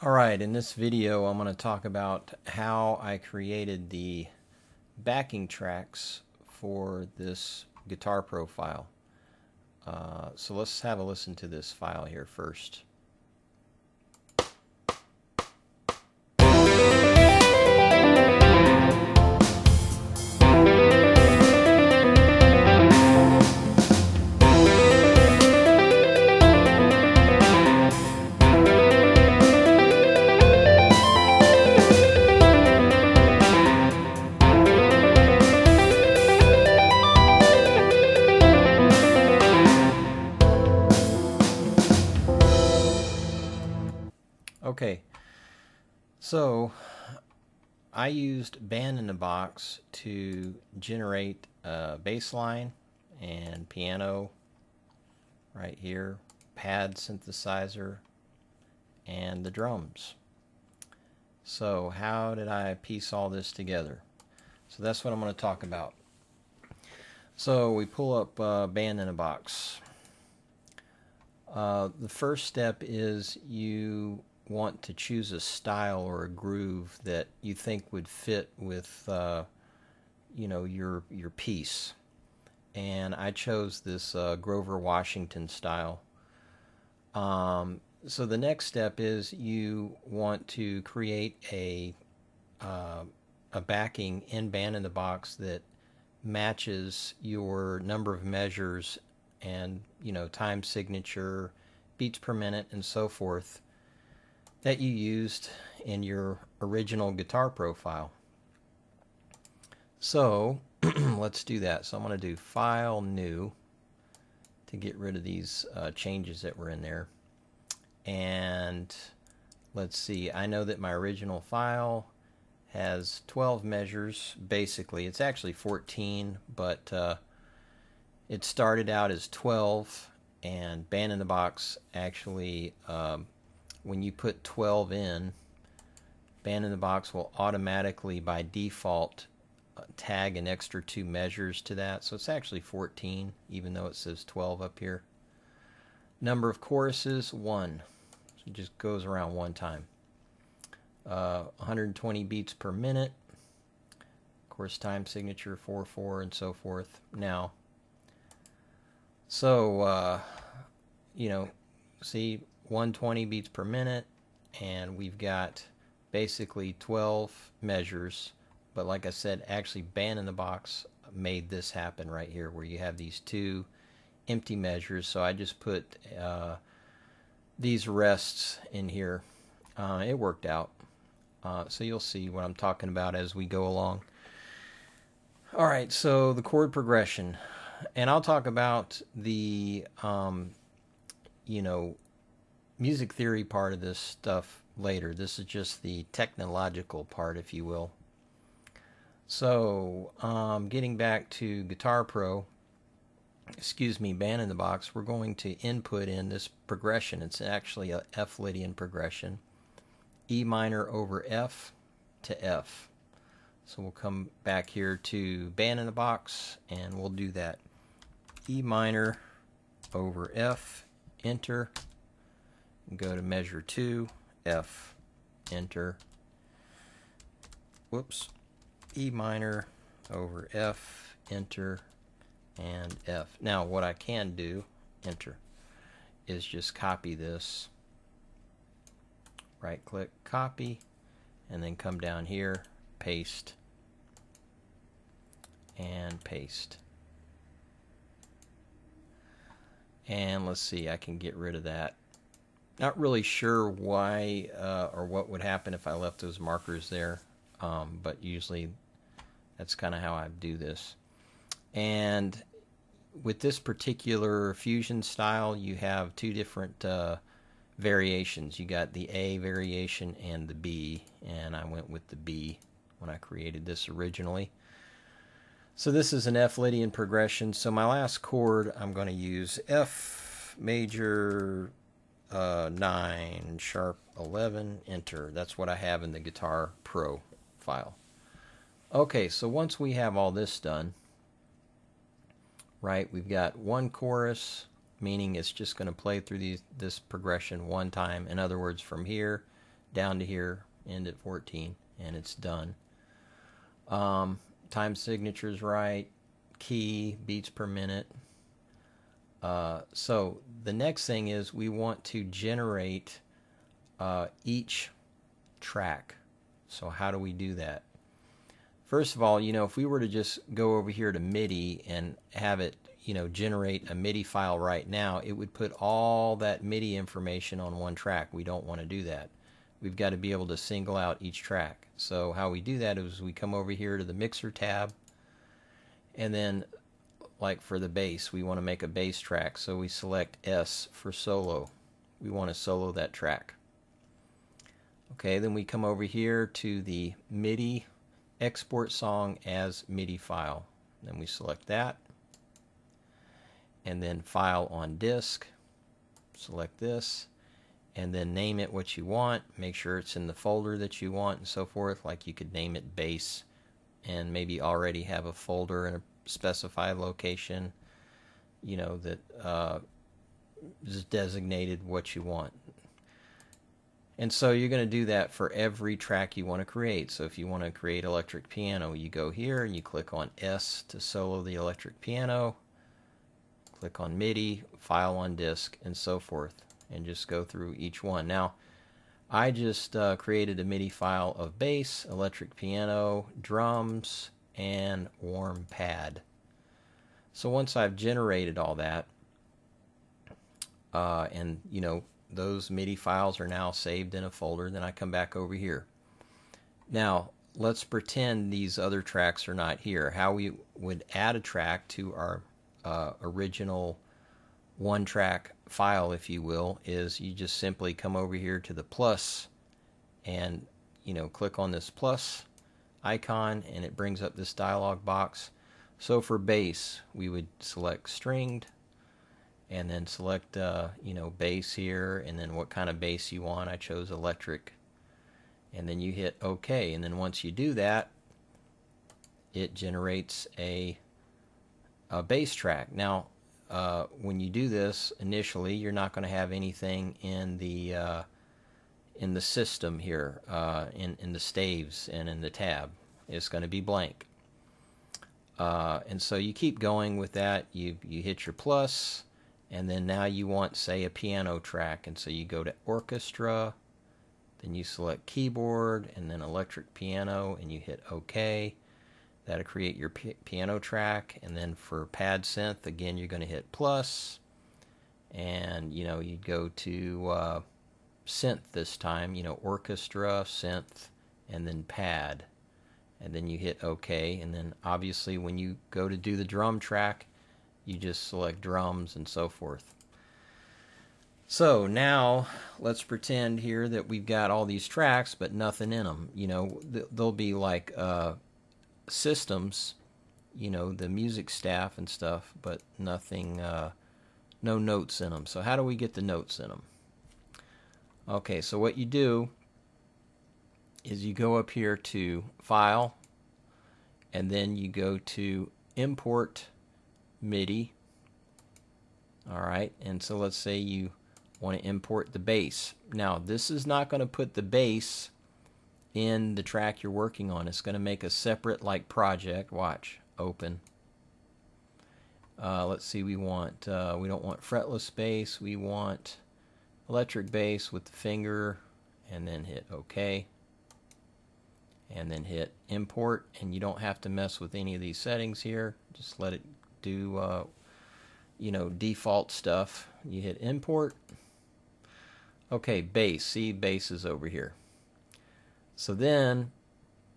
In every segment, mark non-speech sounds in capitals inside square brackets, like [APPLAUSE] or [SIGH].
Alright, in this video I'm going to talk about how I created the backing tracks for this Guitar Pro file. Uh, so let's have a listen to this file here first. So I used Band in the Box to generate a bass line and piano right here, pad synthesizer, and the drums. So how did I piece all this together? So that's what I'm going to talk about. So we pull up uh, Band in a Box. Uh, the first step is you want to choose a style or a groove that you think would fit with uh, you know your your piece. And I chose this uh, Grover Washington style. Um, so the next step is you want to create a uh, a backing in band in the box that matches your number of measures and you know time signature beats per minute and so forth that you used in your original Guitar Pro file. So [CLEARS THROAT] let's do that. So I'm going to do File, New to get rid of these uh, changes that were in there. And let's see, I know that my original file has 12 measures basically. It's actually 14, but uh, it started out as 12 and Band in the Box actually um, when you put 12 in, Band in the Box will automatically, by default, uh, tag an extra two measures to that. So it's actually 14, even though it says 12 up here. Number of choruses, 1. So it just goes around one time. Uh, 120 beats per minute. Course, time signature, 4 4, and so forth. Now, so, uh, you know, see, 120 beats per minute and we've got basically 12 measures. But like I said actually Band in the Box made this happen right here where you have these two empty measures. So I just put uh, these rests in here. Uh, it worked out. Uh, so you'll see what I'm talking about as we go along. Alright so the chord progression. And I'll talk about the um, you know music theory part of this stuff later. This is just the technological part, if you will. So, um, getting back to Guitar Pro, excuse me, Band in the Box, we're going to input in this progression. It's actually a F Lydian progression. E minor over F to F. So we'll come back here to Band in the Box and we'll do that. E minor over F, enter, go to measure 2, F, enter, whoops, E minor over F, enter, and F. Now what I can do, enter, is just copy this, right click, copy, and then come down here, paste, and paste. And let's see, I can get rid of that not really sure why uh, or what would happen if I left those markers there, um, but usually that's kind of how I do this. And with this particular fusion style, you have two different uh, variations. You got the A variation and the B, and I went with the B when I created this originally. So this is an F Lydian progression. So my last chord, I'm going to use F major uh, 9, sharp 11, enter. That's what I have in the Guitar Pro file. Okay, so once we have all this done, right, we've got one chorus, meaning it's just going to play through these, this progression one time. In other words, from here down to here, end at 14, and it's done. Um, time signature's right, key, beats per minute. Uh, so the next thing is we want to generate uh, each track. So how do we do that? First of all, you know, if we were to just go over here to MIDI and have it, you know, generate a MIDI file right now, it would put all that MIDI information on one track. We don't want to do that. We've got to be able to single out each track. So how we do that is we come over here to the mixer tab and then like for the bass, we want to make a bass track. So we select S for solo. We want to solo that track. Okay, then we come over here to the MIDI export song as MIDI file. Then we select that. And then file on disk. Select this. And then name it what you want. Make sure it's in the folder that you want and so forth. Like you could name it bass and maybe already have a folder in a specified location, you know, that uh, is designated what you want. And so you're going to do that for every track you want to create. So if you want to create electric piano, you go here and you click on S to solo the electric piano. Click on MIDI, file on disk, and so forth. And just go through each one. Now, I just uh, created a MIDI file of bass, electric piano, drums, and warm pad. So once I've generated all that, uh, and you know those MIDI files are now saved in a folder. Then I come back over here. Now, let's pretend these other tracks are not here. How we would add a track to our uh, original one track file, if you will, is you just simply come over here to the plus and you know click on this plus icon and it brings up this dialog box. So for bass, we would select stringed and then select uh, you know bass here and then what kind of bass you want. I chose electric. And then you hit OK. And then once you do that it generates a a bass track. Now uh, when you do this initially you're not going to have anything in the uh, in the system here uh, in, in the staves and in the tab. It's going to be blank. Uh, and so you keep going with that. You you hit your plus and then now you want say a piano track. And so you go to orchestra then you select keyboard and then electric piano and you hit OK. That'll create your piano track. And then for pad synth again you're going to hit plus. And you know you go to uh, synth this time you know orchestra synth and then pad and then you hit OK and then obviously when you go to do the drum track you just select drums and so forth. So now let's pretend here that we've got all these tracks but nothing in them. You know, they'll be like uh, systems, you know, the music staff and stuff, but nothing, uh, no notes in them. So how do we get the notes in them? Okay, so what you do is you go up here to File, and then you go to Import MIDI. All right, and so let's say you want to import the bass. Now, this is not going to put the bass in the track you're working on. It's going to make a separate like project. Watch, open. Uh, let's see, we want uh, we don't want fretless bass. We want electric bass with the finger, and then hit OK. And then hit import, and you don't have to mess with any of these settings here. Just let it do, uh, you know, default stuff. You hit import. Okay, bass. See, bass is over here. So then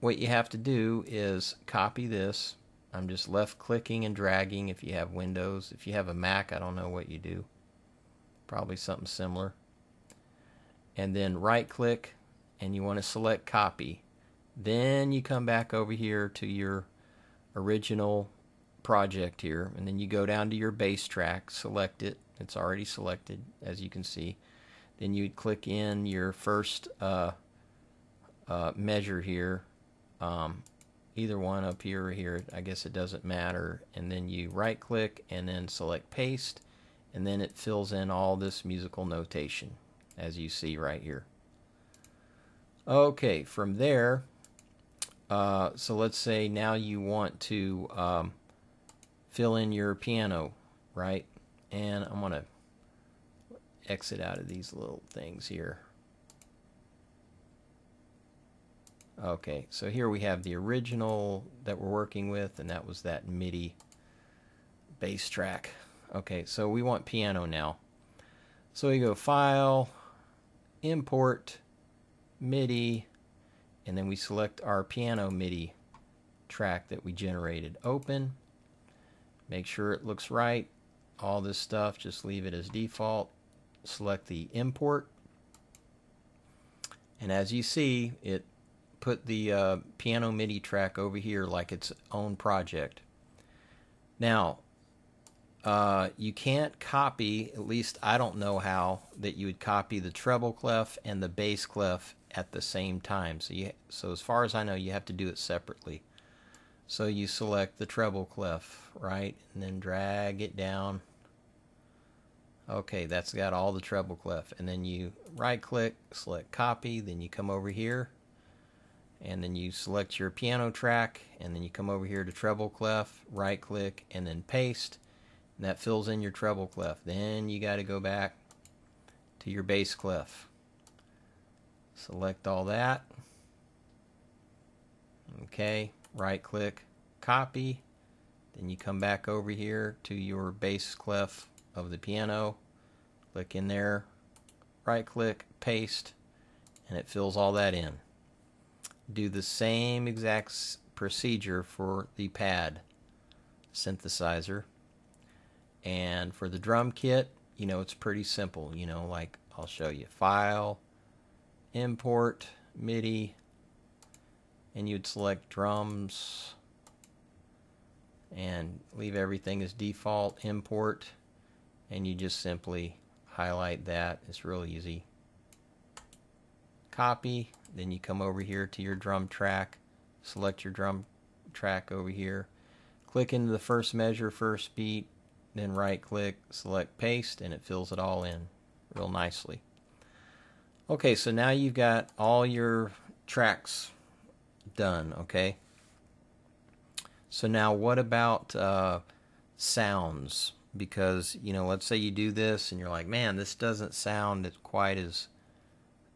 what you have to do is copy this. I'm just left clicking and dragging if you have Windows. If you have a Mac, I don't know what you do. Probably something similar. And then right click and you want to select copy. Then you come back over here to your original project here and then you go down to your bass track select it. It's already selected as you can see. Then you click in your first uh, uh, measure here. Um, either one up here or here I guess it doesn't matter. And then you right click and then select paste and then it fills in all this musical notation as you see right here Okay, from there, uh, so let's say now you want to um, fill in your piano, right? And I'm going to exit out of these little things here. Okay, so here we have the original that we're working with, and that was that MIDI bass track. Okay, so we want piano now. So we go File, Import, MIDI, and then we select our piano MIDI track that we generated. Open, make sure it looks right. All this stuff, just leave it as default. Select the import, and as you see, it put the uh, piano MIDI track over here like its own project. Now, uh, you can't copy, at least I don't know how, that you would copy the treble clef and the bass clef at the same time. So, you, so as far as I know, you have to do it separately. So you select the treble clef, right, and then drag it down. Okay, that's got all the treble clef. And then you right click, select copy, then you come over here and then you select your piano track and then you come over here to treble clef right click and then paste that fills in your treble clef. Then you got to go back to your bass clef. Select all that. Okay right click copy. Then you come back over here to your bass clef of the piano. Click in there right click paste and it fills all that in. Do the same exact procedure for the pad synthesizer. And for the drum kit, you know, it's pretty simple. You know, like I'll show you file, import, MIDI, and you'd select drums and leave everything as default, import, and you just simply highlight that. It's real easy. Copy, then you come over here to your drum track, select your drum track over here, click into the first measure, first beat, then right click, select paste, and it fills it all in real nicely. Okay, so now you've got all your tracks done, okay? So now what about uh, sounds? Because, you know, let's say you do this and you're like, man, this doesn't sound quite as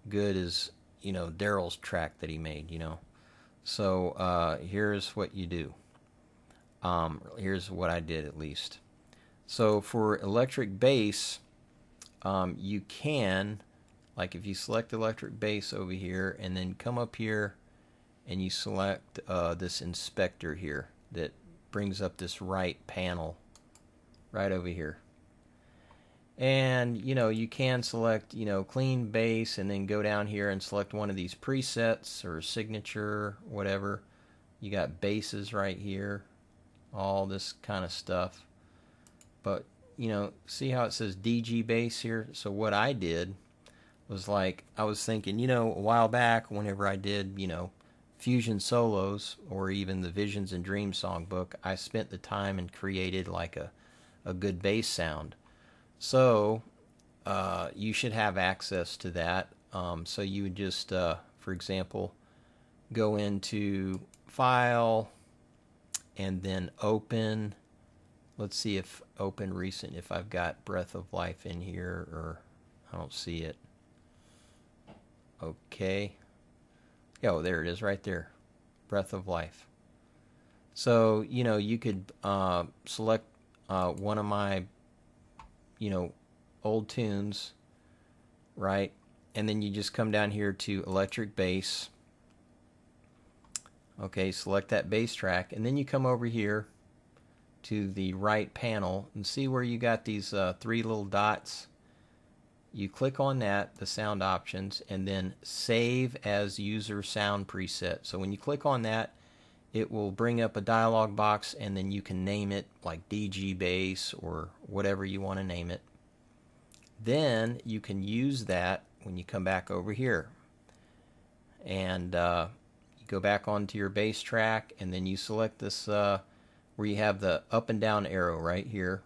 good as you know Derryl's track that he made. You know, so uh, here's what you do. Um, here's what I did at least. So for electric bass, um, you can, like if you select electric bass over here and then come up here and you select uh, this inspector here that brings up this right panel right over here. And you know you can select you know clean bass and then go down here and select one of these presets or signature whatever. You got basses right here all this kind of stuff but you know see how it says DG bass here so what I did was like I was thinking you know a while back whenever I did you know fusion solos or even the visions and dreams songbook I spent the time and created like a a good bass sound so uh, you should have access to that. Um, so you would just, uh, for example, go into File and then Open. Let's see if Open Recent, if I've got Breath of Life in here or I don't see it. Okay. Oh, there it is right there. Breath of Life. So, you know, you could uh, select uh, one of my you know, old tunes, right? And then you just come down here to electric bass. Okay, select that bass track, and then you come over here to the right panel and see where you got these uh, three little dots. You click on that, the sound options, and then save as user sound preset. So when you click on that, it will bring up a dialog box and then you can name it like DG bass or whatever you want to name it. Then you can use that when you come back over here. And uh, you go back onto your bass track and then you select this uh, where you have the up and down arrow right here.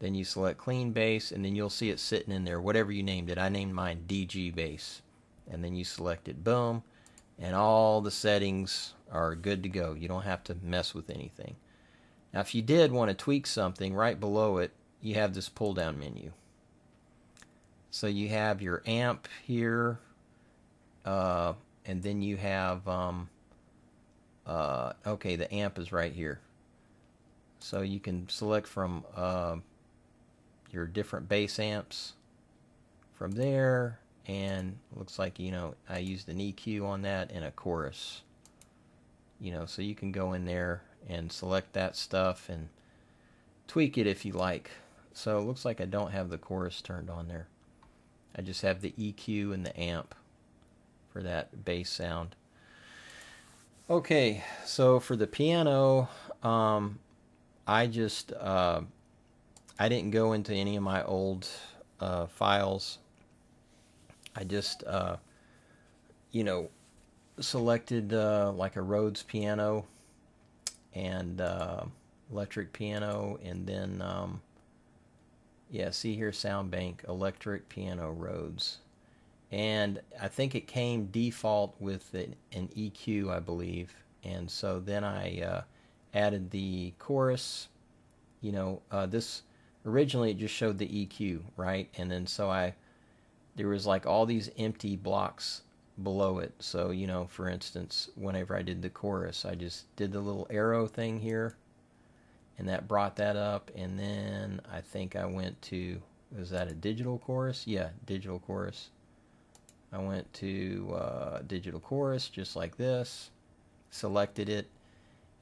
Then you select clean bass and then you'll see it sitting in there, whatever you named it. I named mine DG bass. and then you select it, boom, and all the settings are good to go. You don't have to mess with anything. Now, if you did want to tweak something, right below it, you have this pull down menu. So you have your amp here, uh, and then you have, um, uh, okay, the amp is right here. So you can select from uh, your different bass amps from there, and looks like, you know, I used an EQ on that and a chorus. You know, so you can go in there and select that stuff and tweak it if you like. So it looks like I don't have the chorus turned on there. I just have the EQ and the amp for that bass sound. Okay, so for the piano, um, I just uh, I didn't go into any of my old uh, files. I just uh, you know selected uh, like a Rhodes piano and uh, electric piano, and then um, yeah, see here, Soundbank electric piano Rhodes, and I think it came default with an, EQ, I believe, and so then I uh, added the chorus. You know, uh, this originally it just showed the EQ, right, and then so I there was like all these empty blocks below it. So, you know, for instance, whenever I did the chorus, I just did the little arrow thing here and that brought that up. And then I think I went to, was that a digital chorus? Yeah, digital chorus. I went to uh, digital chorus just like this, selected it,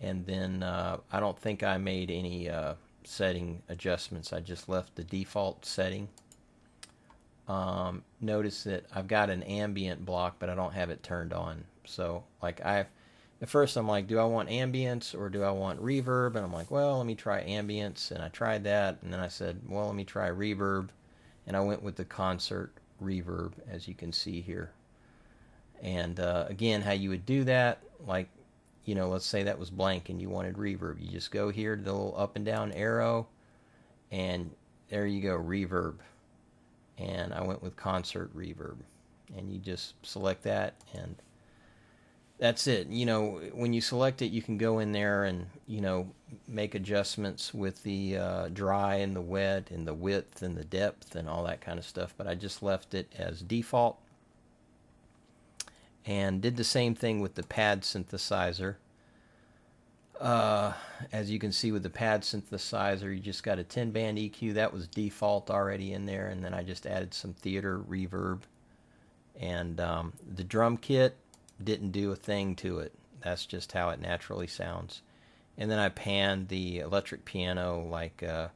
and then uh, I don't think I made any uh, setting adjustments. I just left the default setting um, notice that I've got an ambient block, but I don't have it turned on. So, like, I, at first I'm like, do I want ambience or do I want reverb? And I'm like, well, let me try ambience. And I tried that. And then I said, well, let me try reverb. And I went with the concert reverb, as you can see here. And uh, again, how you would do that, like, you know, let's say that was blank and you wanted reverb. You just go here to the little up and down arrow, and there you go, reverb and I went with concert reverb and you just select that and that's it you know when you select it you can go in there and you know make adjustments with the uh, dry and the wet and the width and the depth and all that kind of stuff but I just left it as default and did the same thing with the pad synthesizer uh, as you can see with the pad synthesizer, you just got a 10 band EQ. That was default already in there. And then I just added some theater reverb. And um, the drum kit didn't do a thing to it. That's just how it naturally sounds. And then I panned the electric piano like uh,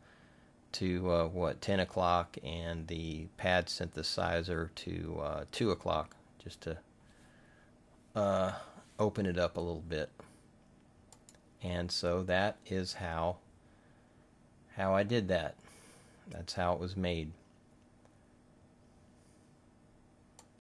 to uh, what 10 o'clock and the pad synthesizer to uh, 2 o'clock just to uh, open it up a little bit and so that is how how I did that. That's how it was made.